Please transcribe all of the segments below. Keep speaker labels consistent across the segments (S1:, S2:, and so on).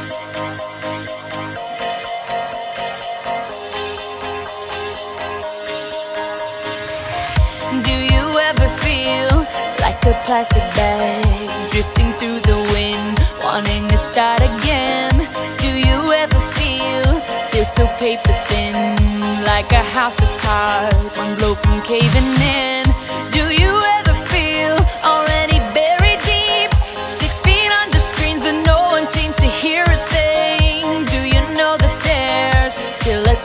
S1: Do you ever feel like a plastic bag Drifting through the wind Wanting to start again? Do you ever feel Feel so paper thin Like a house of cards One blow from caving in? Do you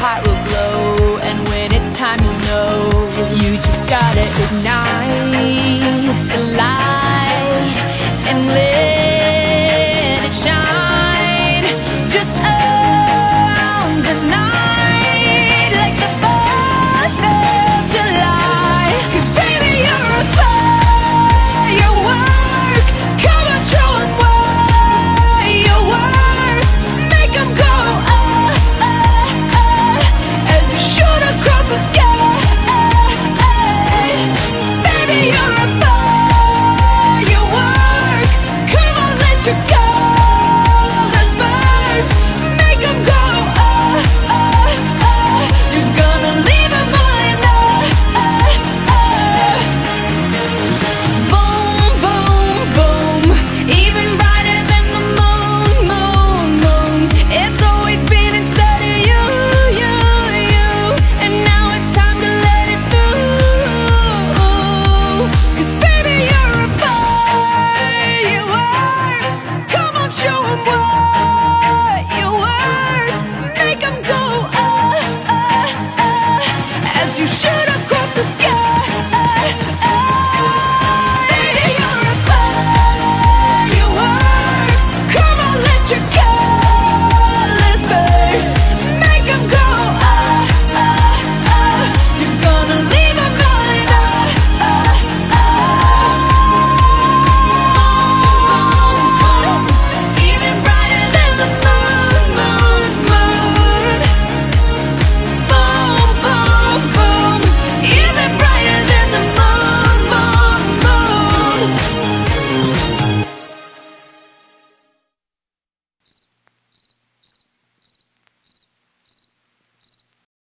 S1: heart will glow And when it's time you know. You just gotta ignite. you should